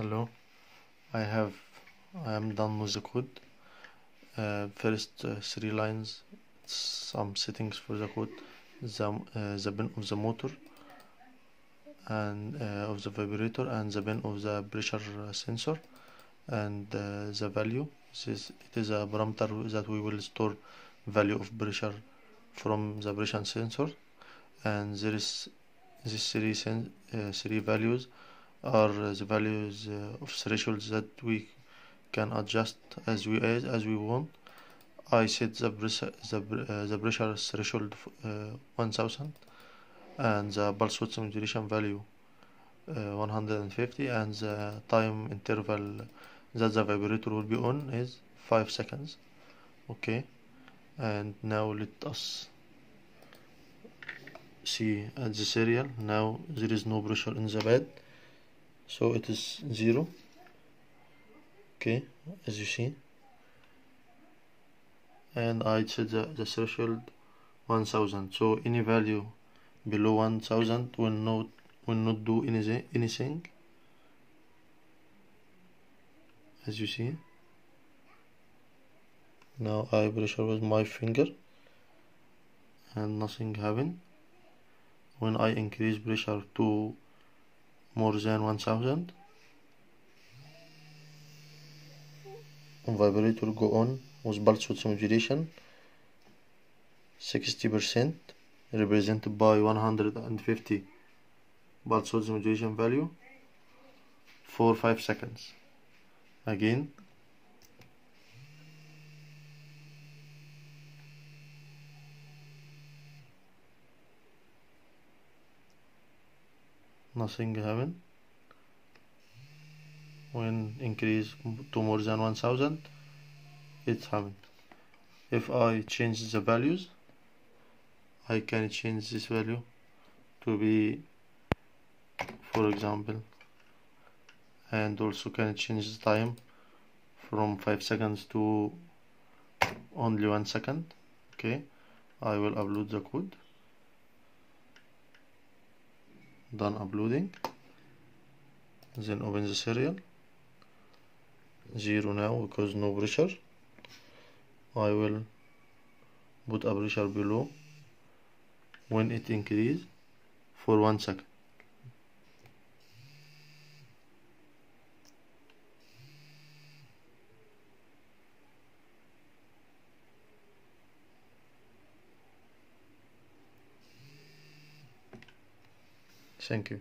hello. I have I am done with the code uh, first uh, three lines. Some settings for the code the, uh, the pin of the motor and uh, of the vibrator and the pin of the pressure sensor and uh, the value. This is, it is a parameter that we will store value of pressure from the pressure sensor. And there is these three, sen uh, three values are the values uh, of thresholds that we can adjust as we as, as we want. I set the pressure the, uh, the pressure threshold uh, 1000 and the pulse width modulation value uh, 150 and the time interval that the vibrator will be on is 5 seconds. Okay? And now let us see at the serial. Now there is no pressure in the bed so it is zero. Okay as you see. And I set the, the threshold 1000 so any value below 1000 will not will not do anything anything. As you see. Now I pressure with my finger. And nothing happened. When I increase pressure to more than 1000 vibrator go on with pulse width modulation 60% represented by 150 pulse width modulation value. For 5 seconds. Again nothing happened. When increase to more than 1000 it's happened. If I change the values I can change this value to be for example and also can change the time from 5 seconds to only 1 second okay? I will upload the code done uploading. Then open the serial. Zero now because no pressure I will put a pressure below. When it increase for one second thank you